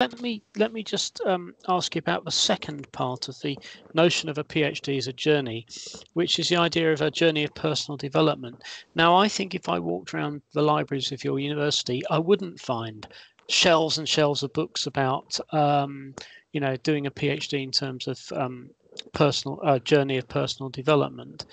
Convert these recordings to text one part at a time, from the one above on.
let me let me just um, ask you about the second part of the notion of a PhD as a journey, which is the idea of a journey of personal development. Now, I think if I walked around the libraries of your university, I wouldn't find shelves and shelves of books about um, you know doing a PhD in terms of um, personal uh, journey of personal development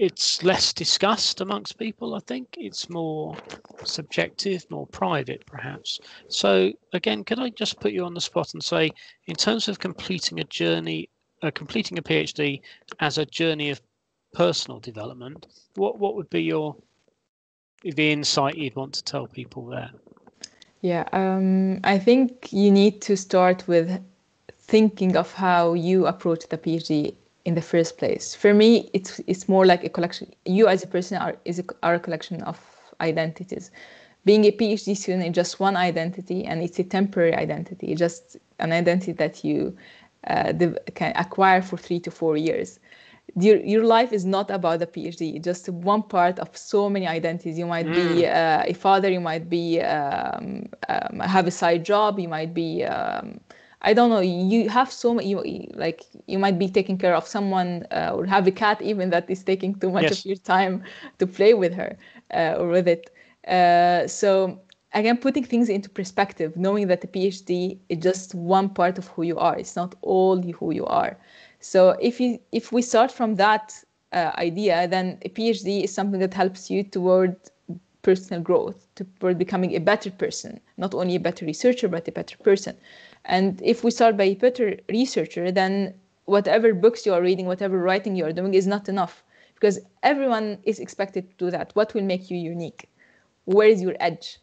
it's less discussed amongst people. I think it's more subjective, more private, perhaps. So again, could I just put you on the spot and say, in terms of completing a journey, uh, completing a PhD as a journey of personal development, what what would be your the insight you'd want to tell people there? Yeah, um, I think you need to start with thinking of how you approach the PhD in the first place. For me, it's it's more like a collection. You as a person are is a, are a collection of identities. Being a PhD student is just one identity, and it's a temporary identity, just an identity that you uh, can acquire for three to four years. Your, your life is not about the PhD, It's just one part of so many identities. You might mm. be uh, a father, you might be um, um, have a side job, you might be um, I don't know. You have so many, you, like you might be taking care of someone uh, or have a cat even that is taking too much yes. of your time to play with her uh, or with it. Uh, so again, putting things into perspective, knowing that the PhD is just one part of who you are. It's not all who you are. So if you if we start from that uh, idea, then a PhD is something that helps you toward personal growth, toward becoming a better person, not only a better researcher but a better person. And if we start by a better researcher, then whatever books you are reading, whatever writing you are doing is not enough because everyone is expected to do that. What will make you unique? Where is your edge?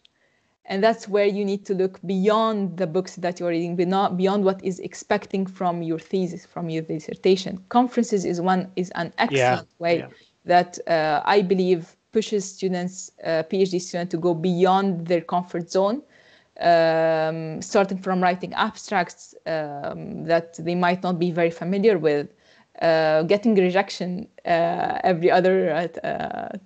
And that's where you need to look beyond the books that you're reading, beyond what is expecting from your thesis, from your dissertation. Conferences is one is an excellent yeah, way yeah. that uh, I believe pushes students, uh, PhD students, to go beyond their comfort zone um, starting from writing abstracts um, that they might not be very familiar with, uh, getting rejection uh, every other uh,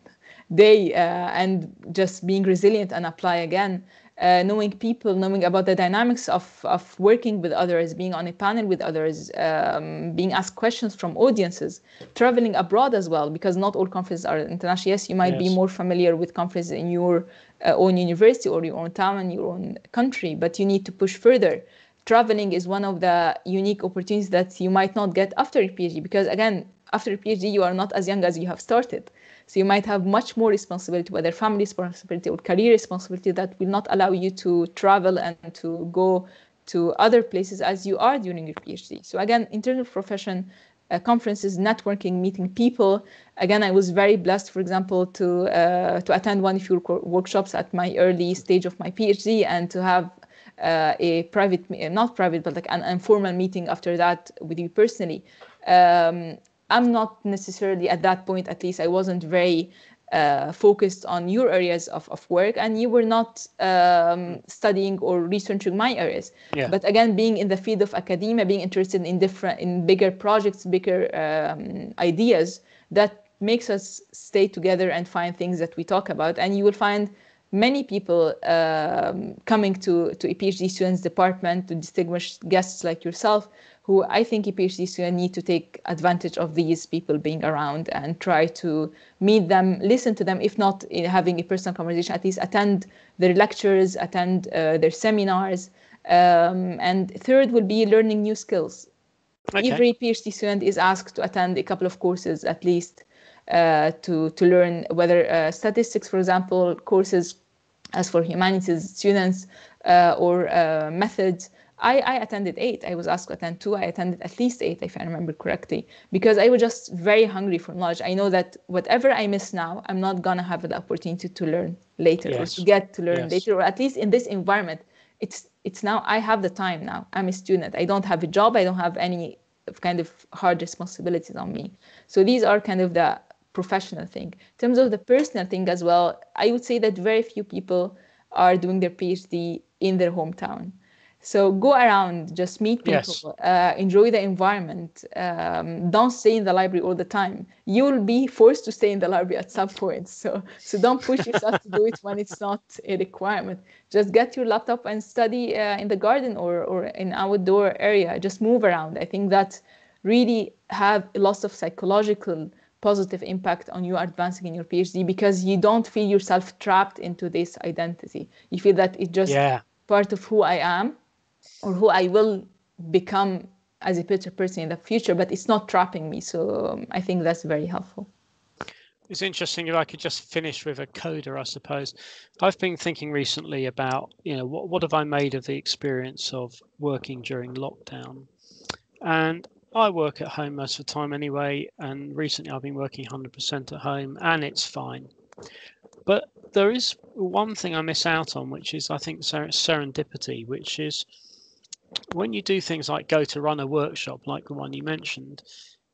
day, uh, and just being resilient and apply again. Uh, knowing people, knowing about the dynamics of, of working with others, being on a panel with others, um, being asked questions from audiences, traveling abroad as well, because not all conferences are international. Yes, you might yes. be more familiar with conferences in your uh, own university or your own town and your own country, but you need to push further. Traveling is one of the unique opportunities that you might not get after a PhD because, again, after a PhD, you are not as young as you have started. So you might have much more responsibility, whether family responsibility or career responsibility, that will not allow you to travel and to go to other places as you are during your PhD. So again, in terms of profession, uh, conferences, networking, meeting people. Again, I was very blessed, for example, to uh, to attend one of your workshops at my early stage of my PhD and to have uh, a private, not private, but like an informal meeting after that with you personally. Um, I'm not necessarily at that point, at least I wasn't very uh, focused on your areas of, of work and you were not um, studying or researching my areas yeah. but again being in the field of academia being interested in different in bigger projects bigger um, ideas that makes us stay together and find things that we talk about and you will find many people um, coming to, to a PhD students department to distinguished guests like yourself who I think a PhD student need to take advantage of these people being around and try to meet them, listen to them, if not having a personal conversation, at least attend their lectures, attend uh, their seminars. Um, and third will be learning new skills. Okay. Every PhD student is asked to attend a couple of courses at least to, to learn whether uh, statistics, for example, courses as for humanities students uh, or uh, methods I, I attended eight. I was asked to attend two. I attended at least eight, if I remember correctly, because I was just very hungry for knowledge. I know that whatever I miss now, I'm not gonna have the opportunity to learn later yes. or to get to learn yes. later, or at least in this environment. It's it's now I have the time now. I'm a student. I don't have a job. I don't have any kind of hard responsibilities on me. So these are kind of the professional thing. In terms of the personal thing as well, I would say that very few people are doing their PhD in their hometown So go around, just meet people, Yes. uh, enjoy the environment. Um, don't stay in the library all the time. You will be forced to stay in the library at some point. So so don't push yourself to do it when it's not a requirement. Just get your laptop and study uh, in the garden or or in outdoor area. Just move around. I think that really have a lot of psychological positive impact on you advancing in your PhD because you don't feel yourself trapped into this identity. You feel that it's just Yeah. part of who I am or who I will become as a better person in the future, but it's not trapping me. So um, I think that's very helpful. It's interesting if I could just finish with a coda, I suppose. I've been thinking recently about, you know, what, what have I made of the experience of working during lockdown? And I work at home most of the time anyway. And recently I've been working 100% at home and it's fine. But there is one thing I miss out on, which is, I think, ser- serendipity, which is when you do things like go to run a workshop like the one you mentioned,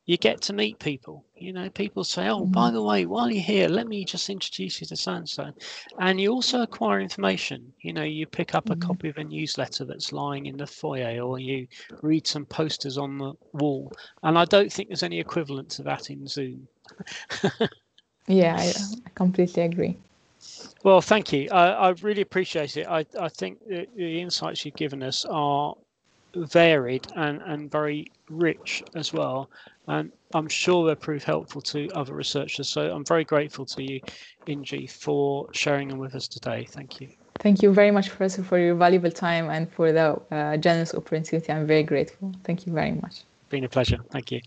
you get to meet people. You know, people say, "Oh, by the way, while you're here, let me just introduce you to so and so," and you also acquire information. You know, you pick up a Mhm. copy of a newsletter that's lying in the foyer, or you read some posters on the wall. And I don't think there's any equivalent to that in Zoom. Yeah, I, I completely agree. Well, thank you. I, I really appreciate it. I, I think the, the insights you've given us are varied and, and very rich as well. And I'm sure they'll prove helpful to other researchers. So I'm very grateful to you, Engy, for sharing them with us today. Thank you. Thank you very much, Professor, for your valuable time and for the uh, generous opportunity. I'm very grateful. Thank you very much. Been a pleasure. Thank you.